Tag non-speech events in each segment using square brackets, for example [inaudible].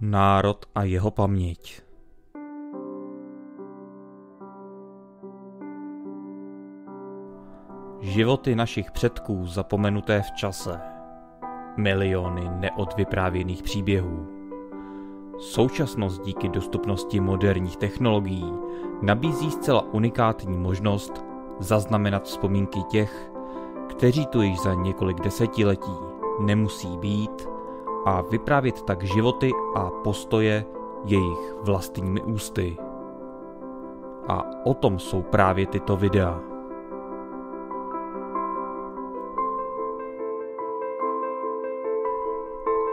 Národ a jeho paměť. Životy našich předků zapomenuté v čase. Miliony neodvyprávěných příběhů. Současnost díky dostupnosti moderních technologií nabízí zcela unikátní možnost zaznamenat vzpomínky těch, kteří tu již za několik desetiletí nemusí být a vyprávět tak životy a postoje jejich vlastními ústy. A o tom jsou právě tyto videa.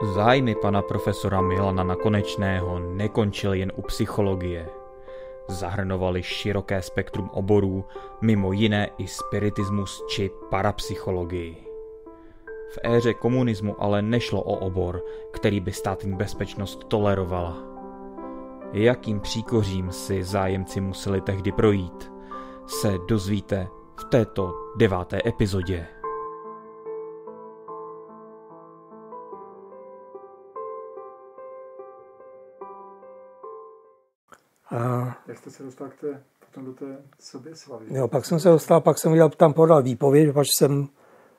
Zájmy pana profesora Milana Nakonečného nekončily jen u psychologie. Zahrnovaly široké spektrum oborů, mimo jiné i spiritismus či parapsychologii. V éře komunismu ale nešlo o obor, který by státní bezpečnost tolerovala. Jakým příkořím si zájemci museli tehdy projít, se dozvíte v této deváté epizodě. A... Jak jste se dostal k té, potom do té sobě slavy? Jo, pak jsem se dostal, pak jsem udělal, tam podal výpověď, protože jsem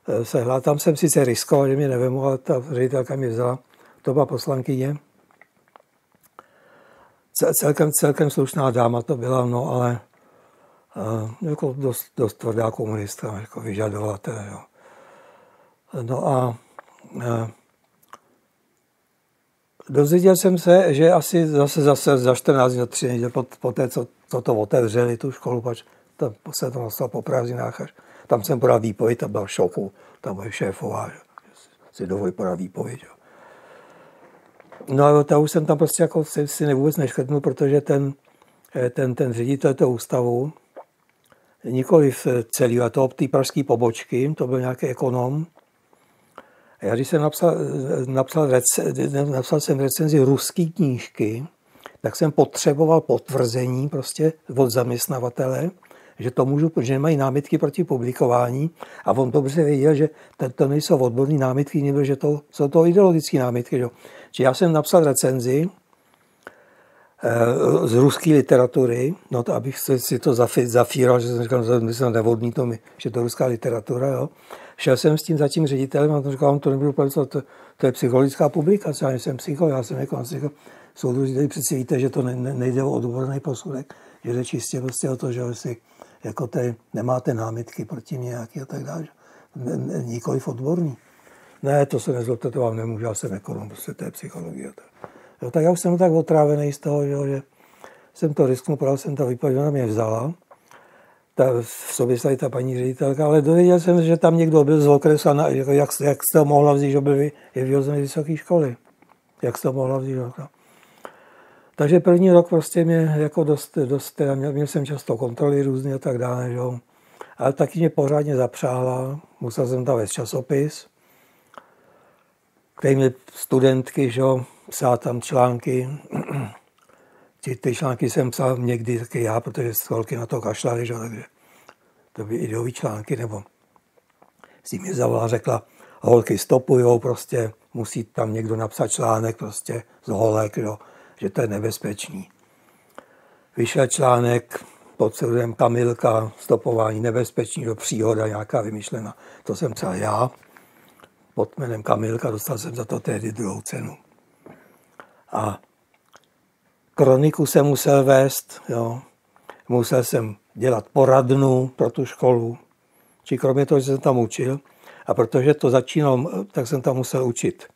eh, se hlál, tam jsem sice riskoval, že mě nevemu, ale ta ředitelka mě vzala, to byla poslankyně. Celkem, celkem slušná dáma to byla, no ale uh, jako dost, dost tvrdá komunista, jako vyžadovatel, jo. No a uh, Dozvěděl jsem se, že asi zase, zase za 14 za 3 neděl po, po té, co, co to otevřeli, tu školu, pač tam se to nastalo po prázdninách, až tam jsem podal výpověď, tam byl šoku, tam moje šéfová, že si dovolí podat výpověď. Jo. No a to už jsem tam prostě jako si, si vůbec neškrtnul, protože ten, eh, ten, ten ředitel toho ústavu, nikoli v celý, a to té pražské pobočky, to byl nějaký ekonom, a já když jsem napsal, napsal, napsal jsem recenzi ruské knížky, tak jsem potřeboval potvrzení prostě od zaměstnavatele, že to můžu, že nemají námitky proti publikování a on dobře věděl, že to, to nejsou odborné námitky, nebo že to jsou to ideologické námitky. Že? Či já jsem napsal recenzi eh, z ruské literatury, no to abych si to zafíral, že jsem říkal, že jsem nevodný to mi, že to ruská literatura, jo. Šel jsem s tím za tím ředitelem a to říkal, on to nebudu pracovat, to, to, je psychologická publikace, já jsem psycho, já jsem jako psycho. Soudruzi, tady přeci víte, že to ne, nejde o odborný posudek, že jde čistě prostě o to, že si jako te, nemáte námitky proti nějaký a tak dále. Nikoliv odborný. Ne, to se nezlobte, to vám nemůžu, já jsem ekonom, prostě to je psychologie. Jo, tak já už jsem tak otrávený z toho, že jsem to risknul, podal jsem to vypověď, ona mě vzala ta, v sobě stali ta paní ředitelka, ale dověděl jsem, že tam někdo byl z okresu jako jak, jak jste mohla vzít, že byl je vyhozený vysoké školy. Jak jste mohla vzít. No. Takže první rok prostě mě jako dost, dost teda měl, měl jsem často kontroly různě a tak dále, že? ale taky mě pořádně zapřáhla, musel jsem tam vést časopis, který měl studentky, že? psát tam články, [clears throat] ty, ty články jsem psal někdy taky já, protože holky na to kašlali, že? takže to byly ideové články, nebo si mi zavolala, řekla, holky stopujou, prostě musí tam někdo napsat článek prostě z holek, že, že to je nebezpečný. Vyšel článek pod pseudem Kamilka, stopování nebezpečný do příhoda, nějaká vymyšlená. To jsem psal já, pod jménem Kamilka, dostal jsem za to tehdy druhou cenu. A kroniku jsem musel vést, jo. musel jsem dělat poradnu pro tu školu, či kromě toho, že jsem tam učil, a protože to začínal, tak jsem tam musel učit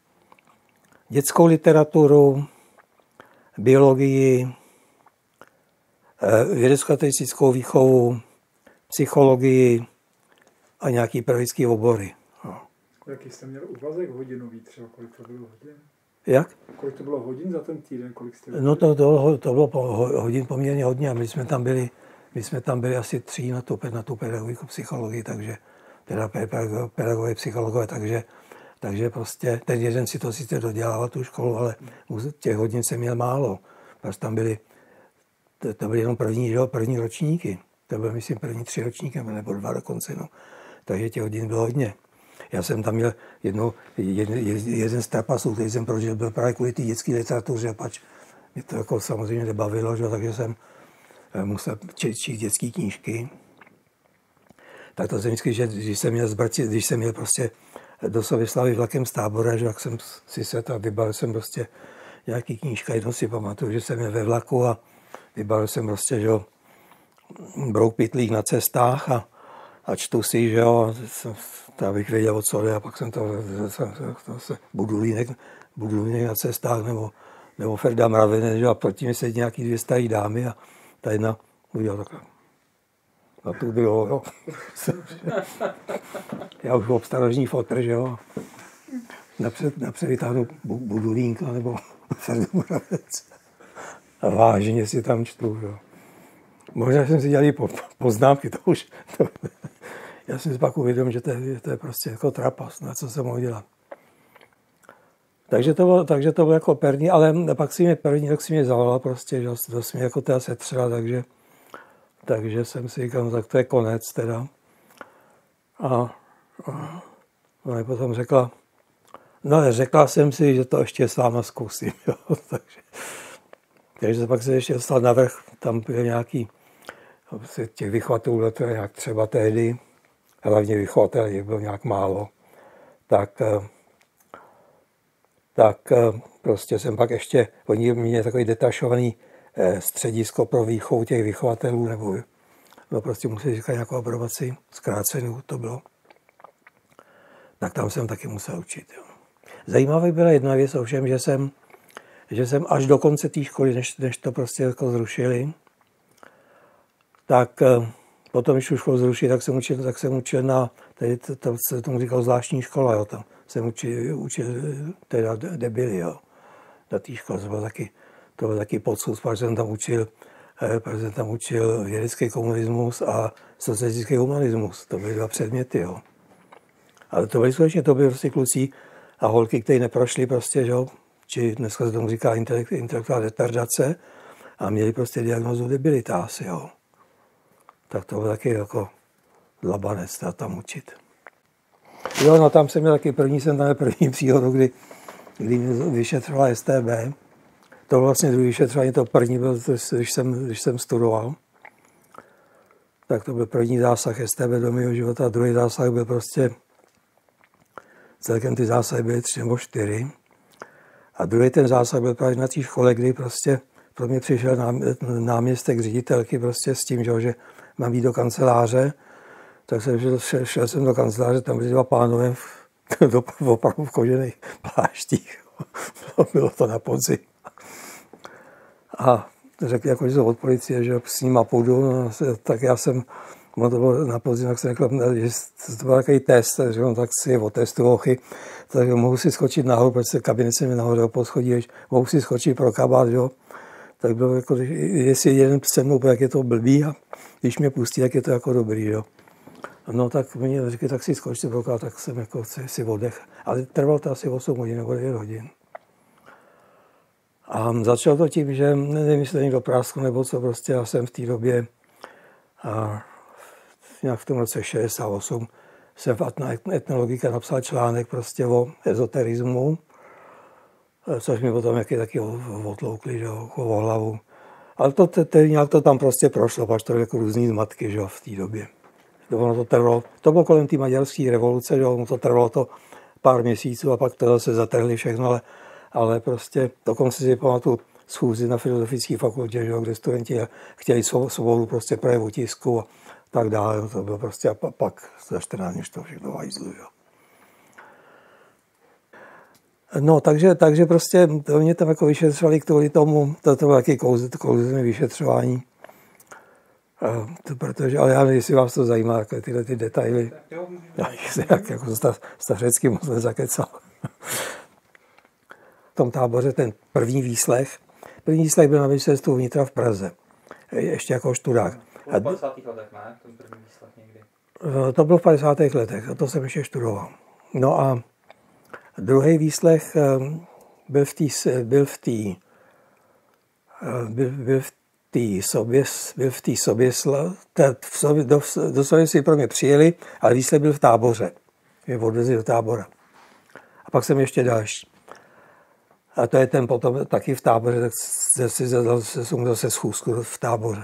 dětskou literaturu, biologii, eh, vědecko výchovu, psychologii a nějaký pedagogické obory. No. Jaký jste měl úvazek hodinový třeba, kolik to bylo hodin? Jak? Kolik to bylo hodin za ten týden? Kolik jste no to, to, to bylo hodin poměrně hodně a my jsme tam byli, my jsme tam byli asi tři na tu, na tu pedagogiku psychologii, takže teda pedagogové, psychologové, takže, takže prostě ten jeden si to sice dodělával tu školu, ale těch hodin jsem měl málo. Protože tam byly, to, to byly jenom první, že, první ročníky. To byly, myslím, první tři ročníky, nebo dva dokonce. No. Takže těch hodin bylo hodně. Já jsem tam měl jedno, jeden, jeden z trapasů, který jsem prožil, byl právě kvůli té dětské literatuře, pač mě to jako samozřejmě nebavilo, že? takže jsem eh, musel číst dětské knížky. Tak to jsem vždycky, že když jsem měl zbrati, když jsem měl prostě do Sověslavy vlakem z tábora, že jak jsem si se a vybavil jsem prostě nějaký knížka, jednou si pamatuju, že jsem měl ve vlaku a vybavil jsem prostě, že jo, brouk pitlík na cestách a, a čtu si, že jo, to abych věděl, o co jde, a pak jsem to, jsem, to se budulínek, budulínek na cestách, nebo, nebo Ferda Mravene, že jo, a proti mě sedí nějaký dvě staré dámy a ta jedna udělala takhle. A to bylo, jo. Já už obstarožní fotr, že jo. Napřed, napřed vytáhnu budulínka nebo Ferdu Mravec. A vážně si tam čtu, jo. Možná jsem si dělal po, poznámky, to už, to, já jsem si pak uvědomil, že to je, to je prostě jako trapas, na co se mohl dělat. Takže to bylo, takže to bylo jako perní, ale pak si mě první, tak si mě zavolala prostě, že to mě jako teda setřela, takže, takže jsem si říkal, no tak to je konec teda. A, ona potom řekla, no řekla jsem si, že to ještě s váma zkusím, [laughs] jo, takže, takže pak se ještě dostal na vrch, tam byl nějaký, těch vychvatů, to je jak třeba tehdy, hlavně vychovatel jich bylo nějak málo, tak, eh, tak eh, prostě jsem pak ještě, oni měli takový detašovaný středisko pro výchovu těch vychovatelů, nebo no prostě museli říkat nějakou aprobaci, zkrácenou to bylo. Tak tam jsem taky musel učit. Jo. Zajímavý byla jedna věc ovšem, že jsem, že jsem až do konce té školy, než, než to prostě jako zrušili, tak potom, když už školu zrušit, tak jsem učil, tak jsem učil na, tady to, to se tomu říkal zvláštní škola, jo, tam jsem učil, učil teda debily, jo, na té škole, to byl taky, to byl taky podsud, protože jsem tam učil, eh, protože jsem tam učil vědecký komunismus a socialistický humanismus, to byly dva předměty, jo. Ale to byly skutečně, to byly prostě kluci a holky, kteří neprošli prostě, jo, či dneska se tomu říká intelektuální retardace a měli prostě diagnozu debilitas, jo tak to byl taky jako labanec tam učit. Jo, no tam jsem měl taky první, jsem tam první příhodu, kdy, kdy mě vyšetřovala STB. To vlastně druhý vyšetřování, to první byl, když jsem, když jsem studoval. Tak to byl první zásah STB do mého života, a druhý zásah byl prostě, celkem ty zásahy byly tři nebo čtyři. A druhý ten zásah byl právě na té škole, kdy prostě pro mě přišel náměstek ředitelky prostě s tím, že mám jít do kanceláře, tak jsem šel, šel, šel jsem do kanceláře, tam byli dva pánové v, [laughs] do, opravdu v kožených pláštích. [laughs] Bylo to na podzim. A řekli, jako, že jsou od policie, že s nima půjdu, no, tak já jsem, no to bylo na podzim, tak jsem řekl, že to byl takový test, že on tak si otestu ochy, tak mohu si skočit nahoru, protože kabinet se mi nahoře poschodí, mohu si skočit pro kabát, jo tak bylo jako, jestli jeden se mnou, jak je to blbý a když mě pustí, tak je to jako dobrý, jo. No tak mě říkají, tak si skočte broká, tak jsem jako si, oddech. Ale trvalo to asi 8 hodin nebo 9 hodin. A začalo to tím, že nevymyslení do prásku nebo co, prostě já jsem v té době a nějak v tom roce 68 jsem v etnologika napsal článek prostě o ezoterismu což mi potom jaký taky otloukli, že jo, hlavu. Ale to, te, te, nějak to tam prostě prošlo, pak to jako různý zmatky, že jo, v té době. To, ono to, trvalo, to bylo kolem té maďarské revoluce, že jo, to trvalo to pár měsíců a pak to se zatrhli všechno, ale, ale prostě dokonce si pamatuju schůzi na filozofické fakultě, že jo, kde studenti chtěli svobodu prostě projevu tisku a tak dále. To bylo prostě a pak za 14 dní to všechno vajzlu, jo. No, takže, takže prostě to mě tam jako vyšetřovali kvůli tomu, to, to bylo taky kouzlivý vyšetřování. To, protože, ale já nevím, jestli vás to zajímá, jako tyhle ty detaily. Já se jak jako stařecký moc nezakecal. V tom táboře ten první výslech, první výslech byl na ministerstvu vnitra v Praze, ještě jako študák. v 50. letech, ne? Ten první výslech někdy. To bylo v 50. letech, a to jsem ještě študoval. No a Druhý výslech byl v té byl v té ehm, byl, byl v té sobě, byl v té sobě, v sobě do, do sobě si pro mě přijeli, ale výslech byl v táboře. mě odvezli do tábora. A pak jsem ještě další. A to je ten potom taky v táboře, tak si jsem zase schůzku v táboře.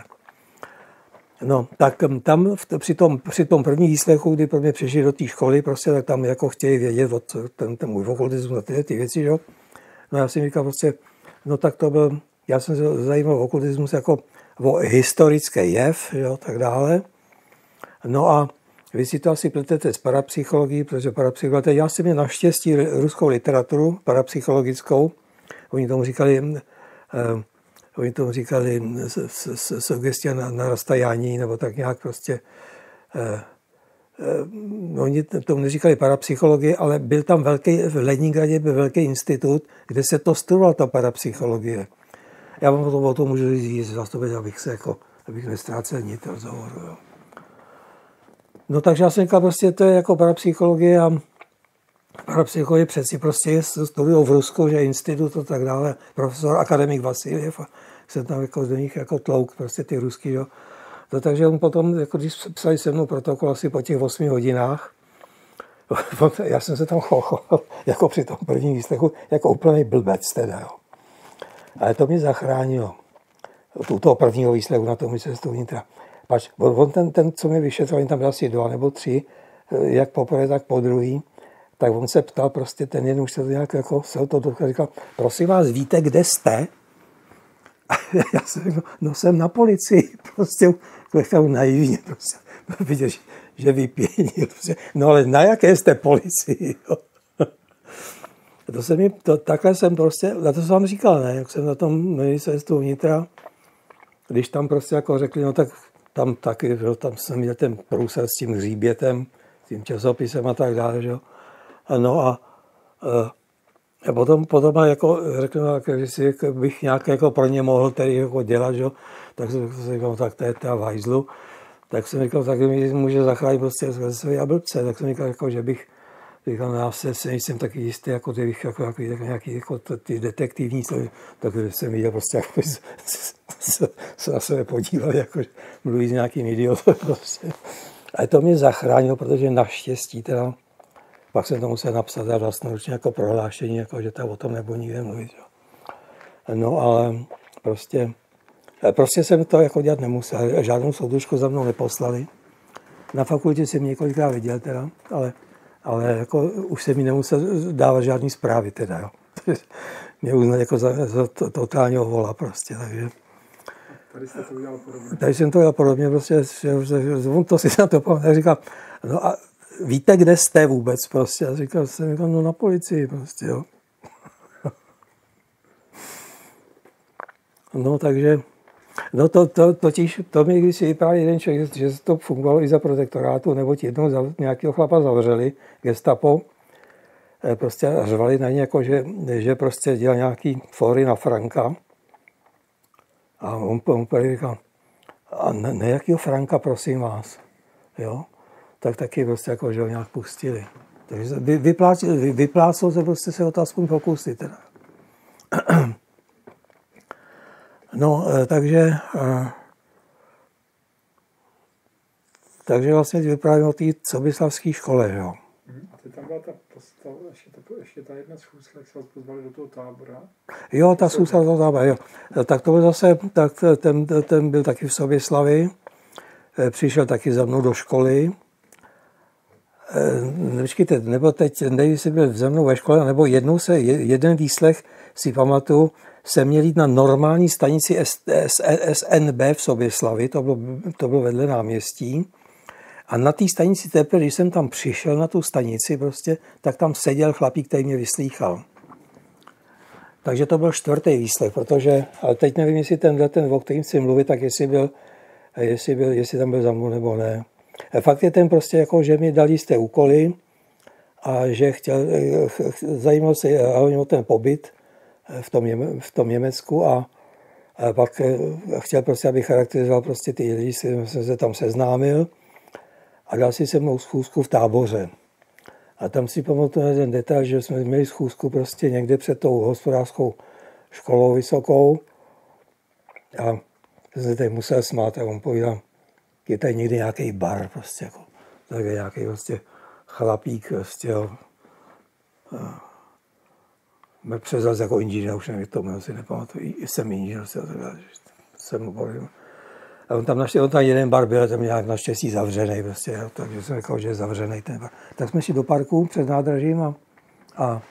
No, tak hm, tam při tom, při tom první výslechu, kdy pro mě přišli do té školy, prostě, tak tam jako chtěli vědět o ten, ten můj okultismus a tyhle ty věci, jo. No já jsem říkal prostě, no tak to byl, já jsem se zajímal o okultismus jako o historický jev, jo, tak dále. No a vy si to asi pletete s parapsychologií, protože parapsychologie, já jsem měl naštěstí ruskou literaturu parapsychologickou, oni tomu říkali, uh, oni tomu říkali sugestia na narastajání, nebo tak nějak prostě, uh, uh, oni tomu neříkali parapsychologie, ale byl tam velký, v Leningradě byl velký institut, kde se to studoval, ta parapsychologie. Já vám o tom můžu říct, zastupit, abych se jako, abych nestrácel nic rozhovoru. Jo. No takže já jsem říkal, prostě to je jako parapsychologie a parapsychologie přeci prostě je studují v Rusku, že institut a tak dále, profesor akademik Vasiljev a jsem tam jako do nich jako tlouk, prostě ty ruský, jo. No, takže on potom, jako když psali se mnou protokol asi po těch 8 hodinách, [laughs] já jsem se tam chochoval, [laughs] jako při tom prvním výslechu, jako úplný blbec teda, jo. Ale to mě zachránilo. U toho prvního výslechu na tom ministerstvu vnitra. Pač, on ten, ten, co mi vyšetřoval, tam byl asi dva nebo tři, eh, jak poprvé, tak po druhý, tak on se ptal prostě, ten jeden už se to nějak jako se to dotkl, říkal, prosím vás, víte, kde jste? [laughs] A já jsem řekl, no jsem na policii, [laughs] prostě nechal naivně, prostě [laughs] vidět, že vypění, prostě, no ale na jaké jste policii, jo? To se mi, to, takhle jsem prostě, na to jsem vám říkal, ne, jak jsem na tom ministerstvu vnitra, když tam prostě jako řekli, no tak tam taky, že, tam jsem měl ten průser s tím hříbětem, s tím časopisem a tak dále. Že? A no a, a potom, potom jako řeknu, že si jako bych nějak jako pro ně mohl tedy jako dělat, že? tak jsem říkal, tak to je ta vajzlu. Tak jsem říkal, tak mi může zachránit prostě své jablce. Tak jsem říkal, jako, že bych no já se, se nejsem taky jistý, jako bych jako, jako, jako, nějaký, jako ty detektivní, tak jsem viděl prostě, jako, [laughs] se, se na sebe podíval, jako mluví s nějakým idiotem. [laughs] Prostě. A to mě zachránilo, protože naštěstí teda, pak jsem to musel napsat za vlastnoručně jako prohlášení, jako, že to o tom nebudu nikde mluvit. Jo. No ale prostě, prostě jsem to jako dělat nemusel. Žádnou soudružku za mnou neposlali. Na fakultě jsem několikrát viděl teda, ale, ale jako už se mi nemusel dávat žádný zprávy teda, jo. [laughs] Mě uznat jako za, za totálního vola prostě, takže Tady jste to udělal podobně. Tady jsem to udělal podobně, prostě, že, že, on to si na to pamatuje, říkal, no a víte, kde jste vůbec prostě? A říkal jsem, říkal, no na policii prostě, jo. [laughs] No takže, no to, to, totiž, to mi když vyprávěl jeden člověk, že to fungovalo i za protektorátu, nebo jednou za, nějakého chlapa zavřeli, gestapo, eh, prostě řvali na ně, jako, že, že prostě dělal nějaký fory na Franka, a on, on tady říkal, a ne, ne jakýho Franka, prosím vás, jo? Tak taky prostě jako, že ho nějak pustili. Takže vy, vyplácel, vy, vyplácel se prostě se o to aspoň pokusit. Teda. [clears throat] No, eh, takže, eh, takže vlastně vyprávím o té sobislavské škole, jo. Mhm. A ty tam byla ta postava, ještě, ta, ještě ta jedna schůzka, jak se vás pozvali do toho tábora. Jo, ta schůzka do toho tábora, jo. Tak to byl zase, tak ten, ten byl taky v Soběslavi, eh, přišel taky za mnou do školy. Počkejte, nebo teď, nevím, jestli byl za mnou ve škole, nebo jednou se, jeden výslech si pamatuju, se měl jít na normální stanici SNB v Soběslavi, to bylo, to bylo vedle náměstí. A na té stanici teprve, když jsem tam přišel na tu stanici, prostě, tak tam seděl chlapík, který mě vyslýchal. Takže to byl čtvrtý výslech, protože, ale teď nevím, jestli tenhle, ten, o kterým chci mluvit, tak jestli, byl, jestli, byl, jestli tam byl za mnou nebo ne. A fakt je ten prostě jako, že mi dali jisté úkoly a že chtěl, zajímal se hlavně o ten pobyt v tom, v tom Německu a, pak chtěl prostě, aby charakterizoval prostě ty lidi, jsem se tam seznámil a dal si se mnou schůzku v táboře. A tam si pamatuju ten detail, že jsme měli schůzku prostě někde před tou hospodářskou školou vysokou a jsem se tady musel smát a on povídal, je tady někdy nějaký bar prostě, jako, tak nějaký prostě chlapík, prostě, jo, mě přezal jako inženýr, už nevím, to si nepamatuju, jsem inženýr, jsem oboril. A on tam naštěstí, on tam jeden bar byl, tam nějak naštěstí zavřený, prostě, jo, takže jsem řekl, že je zavřený ten bar. Tak jsme šli do parku před nádražím a, a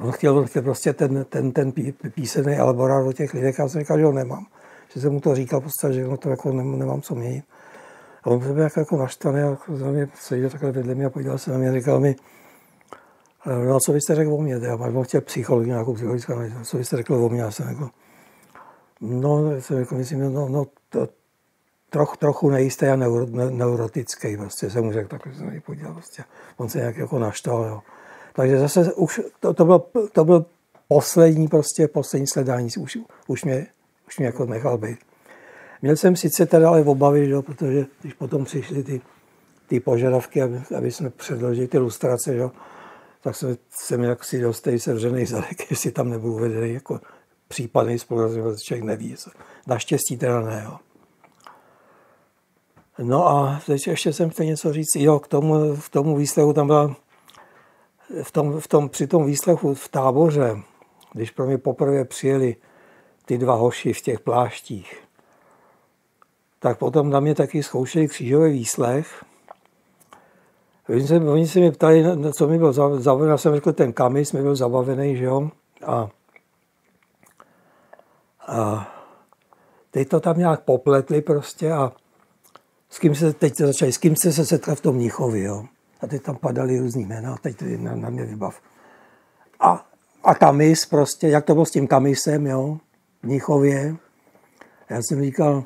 on chtěl, on chtěl prostě ten, ten, ten pí, písemný elaborát o těch lidech, a jsem říkal, že ho nemám. Že jsem mu to říkal, prostě, že no to jako nemám co měnit. A on byl jako, jako naštvaný, a za mě seděl takhle vedle mě a podíval se na mě a říkal mi, no co byste řekl o mě, já on chtěl psychologii, nějakou psychologickou co byste řekl o mě, já jsem jako, no, jsem jako myslím, no, no to, troch, trochu nejistý a neuro, ne, neurotický, prostě jsem mu řekl, takhle jsem na podíval, prostě. on se nějak jako naštval, jo. Takže zase už to, to, byl, to byl poslední, prostě poslední sledání, už, už, mě, už mě jako nechal být. Měl jsem sice teda ale obavy, že, protože když potom přišly ty, ty požadavky, aby, aby jsme předložili ty ilustrace, že, tak jsem, jsem jak si dostej sevřený zadek, [laughs] jestli tam nebudu uvedený jako případný spolupracovatel, člověk neví. Naštěstí teda ne. Jo. No a teď ještě jsem chtěl něco říct. Jo, k tomu, v tomu výslechu tam byla, v tom, v tom, při tom výslechu v táboře, když pro mě poprvé přijeli ty dva hoši v těch pláštích, tak potom na mě taky zkoušeli křížový výslech. Oni se, oni se mě ptali, co mi byl zabavený, já jsem řekl, ten kamis mi byl zabavený, že jo, a, a teď to tam nějak popletli prostě a s kým se teď začali, s kým jste se setkal v tom Mnichově, jo. A teď tam padaly různý jména, teď to na, na mě vybav. A, a kamis prostě, jak to bylo s tím kamisem, jo, v Mnichově. Já jsem říkal,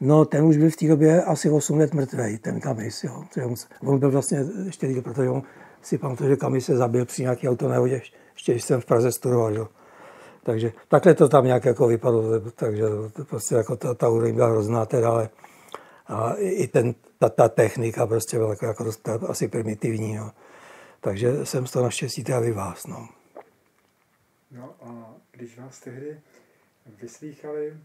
No, ten už byl v té době asi 8 let mrtvý, ten Kamis. Jo. On byl vlastně ještě díl, protože on si pamatuju, že Kamis se zabil při nějaké autonehodě, ještě jsem v Praze studoval. Jo. Takže takhle to tam nějak jako vypadlo, takže prostě jako ta, ta úroveň byla hrozná teda, ale a i ten, ta, ta technika prostě byla jako, jako dost, asi primitivní. Jo. Takže jsem z toho naštěstí teda vyvás. No. no a když vás tehdy vyslýchali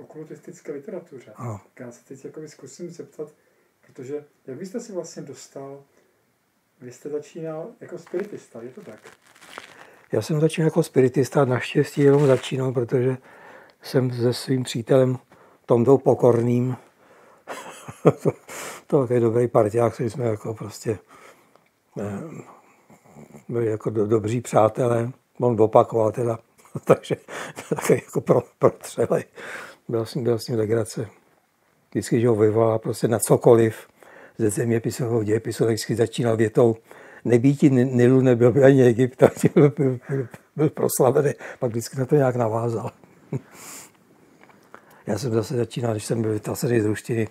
okultistické literatuře. Ano. Já se teď jako zkusím zeptat, protože jak byste si vlastně dostal, vy jste začínal jako spiritista, je to tak? Já jsem začínal jako spiritista, naštěstí jenom začínal, protože jsem se svým přítelem Tondou Pokorným, to, [laughs] to je dobrý parťák, který jsme jako prostě ne, eh, byli jako do, dobří přátelé. On opakoval teda [laughs] takže takový jako pro, protřelej. Byl byl s ním legrace. Vždycky, že ho vyvolá prostě na cokoliv ze zeměpisového dějepisu, vždycky začínal větou nebýti Nilu nebyl by ani Egypta, [laughs] byl, byl, byl, byl proslavený, pak vždycky na to nějak navázal. [laughs] Já jsem zase začínal, když jsem byl vytasený z ruštiny,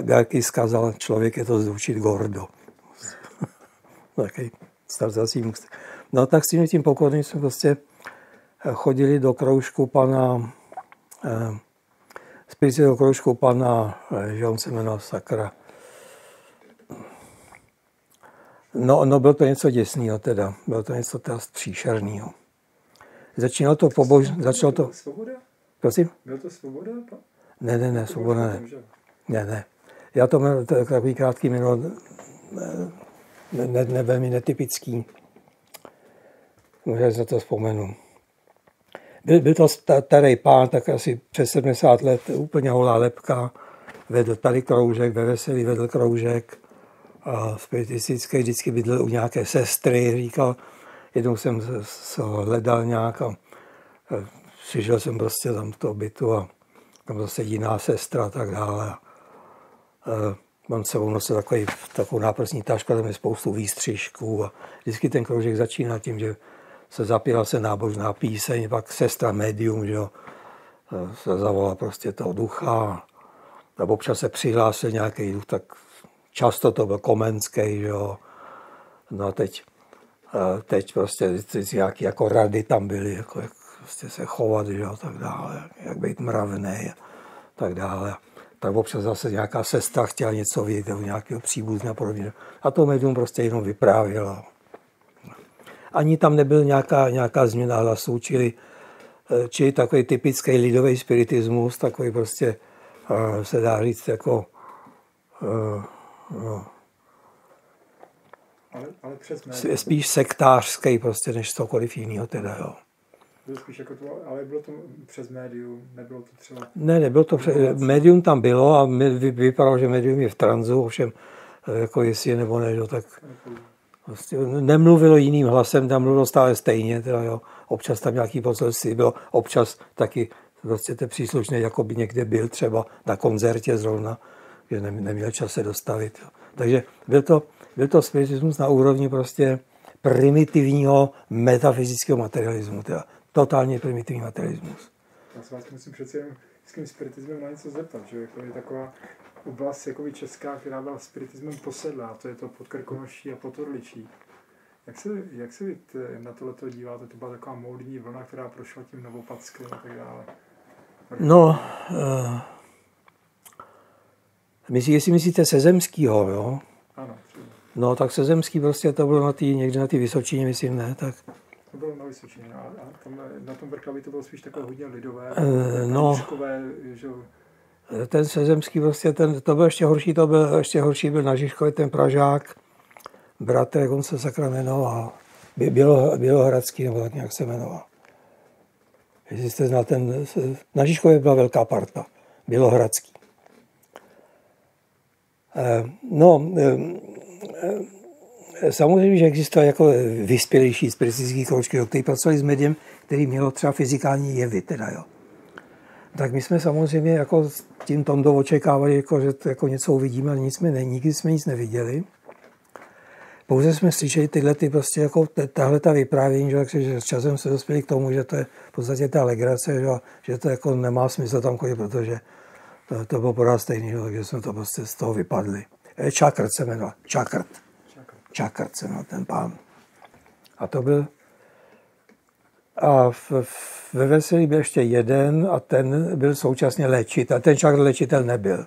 Garky zkazal, člověk je to zvučit gordo. Takový starzací No tak s tím, tím pokorným jsme prostě chodili do kroužku pana, eh, spíš do kroužku pana, eh, že on se jmenoval Sakra. No, no byl to něco děsného teda, bylo to něco teda příšerného. Začínalo to pobož... Začalo to... Svoboda? Prosím? Byl to svoboda? Ne, ne, ne, svoboda ne. Ne, ne. Já to mám takový krátký jméno, ne, ne, ne, velmi netypický. Možná za to vzpomenu. Byl, byl to starý pán, tak asi přes 70 let, úplně holá lepka, vedl tady kroužek, ve Veselí vedl kroužek, a spiritistický vždycky bydlel u nějaké sestry, říkal, jednou jsem se hledal nějak a přišel jsem prostě tam v toho bytu a tam zase jiná sestra a tak dále. A, mám sebou nosil takový, takovou náprsní tašku, tam je spoustu výstřižků a vždycky ten kroužek začíná tím, že se zapíla se nábožná píseň, pak sestra medium, že jo, se zavolá prostě toho ducha. A občas se přihlásil nějaký duch, tak často to byl Komenský, že jo. No a teď, teď prostě nějaké jako rady tam byly, jako jak prostě se chovat, že jo, tak dále, jak být mravný tak dále. Tak občas zase nějaká sestra chtěla něco vědět nějakého příbuzného a podobně. A to medium prostě jenom vyprávělo ani tam nebyl nějaká, nějaká změna hlasu, čili, eh, čili takový typický lidový spiritismus, takový prostě eh, se dá říct jako uh, no. Ale, ale přes média. Spíš sektářský prostě, než cokoliv jiného teda, jo. Bylo spíš jako to, ale bylo to přes médium, nebylo to třeba... Ne, nebylo to, přes, médium tam bylo a vypadalo, že médium je v tranzu, ovšem jako jestli je nebo ne, no, tak prostě nemluvilo jiným hlasem, tam mluvilo stále stejně, teda, jo. občas tam nějaký poselství bylo, občas taky prostě te příslušný, jako by někde byl třeba na koncertě zrovna, že neměl čas se dostavit. Jo. Takže byl to, byl to spiritismus na úrovni prostě primitivního metafyzického materialismu, teda totálně primitivní materialismus. Já se vás musím přece jenom s tím spiritismem na něco zeptat, že jako je taková oblast jako česká, která byla spiritismem posedlá, to je to podkrkonoší a potorličí. Jak se, jak se vy na tohle díváte? To byla taková módní vlna, která prošla tím Novopadskem a tak dále. No, uh, myslí, jestli myslíte Sezemskýho, jo? Ano. No, tak Sezemský prostě to bylo na tý, někde na té Vysočině, myslím, ne? Tak, to bylo na Vysočině. A, a tam, na tom Vrklavi to bylo spíš takové hodně lidové. Uh, no, že... Ten Sezemský prostě, ten, to byl ještě horší, to byl ještě horší, byl na Žižkově ten Pražák, bratr, jak on se sakra jmenoval, Bělo, Bělohradský, nebo tak nějak se jmenoval. Jestli jste znal ten, na Žižkově byla velká parta, Bělohradský. No, samozřejmě, že existuje jako vyspělejší specifický kroužky, který pracovali s médiem, který mělo třeba fyzikální jevy, teda jo. Tak my jsme samozřejmě jako s tím Tondo očekávali, jako, že to jako něco uvidíme, ale nic jsme ne, nikdy jsme nic neviděli. Pouze jsme slyšeli tyhle ty prostě jako tahle ta vyprávění, že, že s časem se dospěli k tomu, že to je v podstatě ta legrace, že, že to jako nemá smysl tam chodit, protože to, to bylo pořád stejný, že, takže jsme to prostě z toho vypadli. Čakrt se jmenoval, Čakrt. Čakrt se jmenoval ten pán. A to byl a v, ve Veselí byl ještě jeden a ten byl současně léčitel. Ten Čakr léčitel nebyl.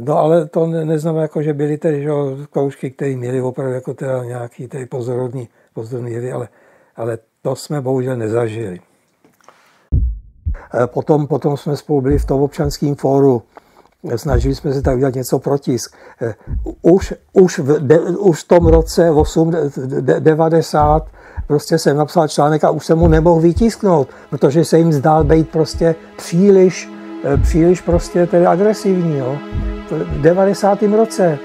No ale to neznamená, jako, že byly tedy že, koušky, které měly opravdu jako teda nějaký tedy pozorodní, pozorodní jevy, ale, ale to jsme bohužel nezažili. E, potom, potom jsme spolu byli v tom občanském fóru, snažili jsme se tak udělat něco protisk. E, už, už, v, de, už v tom roce 8, 90 prostě jsem napsal článek a už jsem mu nemohl vytisknout, protože se jim zdál být prostě příliš, e, příliš prostě tedy agresivní. Jo v 90. roce